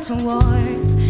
towards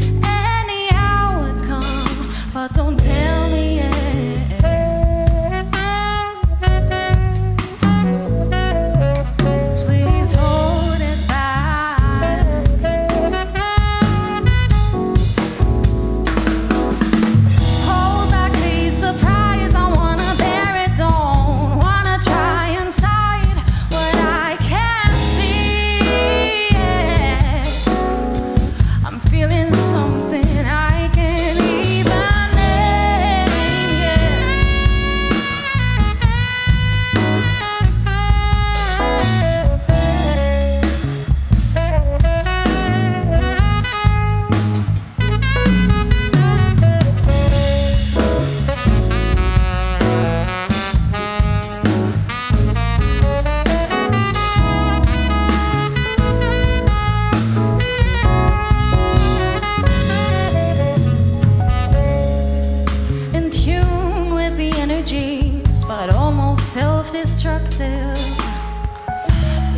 self-destructive.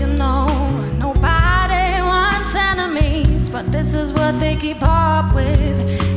You know, nobody wants enemies But this is what they keep up with.